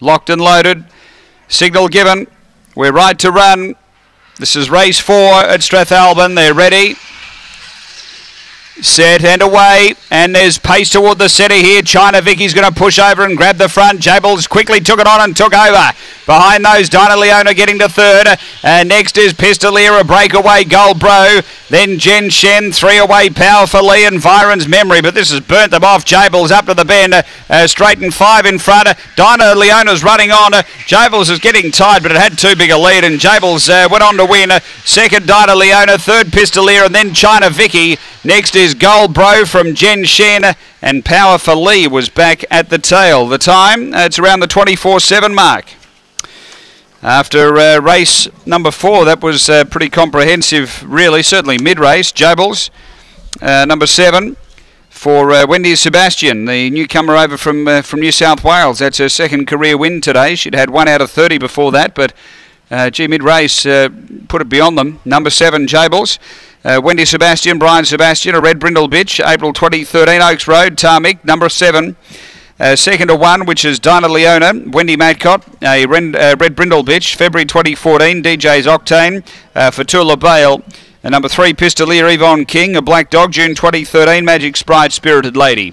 Locked and loaded. Signal given. We're right to run. This is race four at Strathalbyn. They're ready. Set and away, and there's pace toward the centre here. China Vicky's going to push over and grab the front. Jables quickly took it on and took over. Behind those, Dinah Leona getting to third. And next is Pistolier, a breakaway Gold Bro. Then Jen Shen, three away, powerfully, and Viron's memory. But this has burnt them off. Jables up to the bend, uh, straight and five in front. Dinah Leona's running on. Uh, Jables is getting tired, but it had too big a lead, and Jables uh, went on to win. Uh, second, Dinah Leona. Third, Pistolier, and then China Vicky. Next is Gold Bro from Jen Shen, and Power for Lee was back at the tail. The time, uh, it's around the 24 7 mark. After uh, race number four, that was uh, pretty comprehensive, really, certainly mid race. Jables, uh, number seven, for uh, Wendy Sebastian, the newcomer over from uh, from New South Wales. That's her second career win today. She'd had one out of 30 before that, but uh, gee, mid race put it beyond them. Number seven, Jables. Wendy Sebastian, Brian Sebastian, a red brindle bitch, April 2013, Oaks Road, Tarmick, number seven. Uh, second to one, which is Dinah Leona, Wendy Madcott, a red, uh, red brindle bitch, February 2014, DJ's Octane, uh, for Tula Bale. And number three, Pistolier Yvonne King, a black dog, June 2013, Magic Sprite Spirited Lady.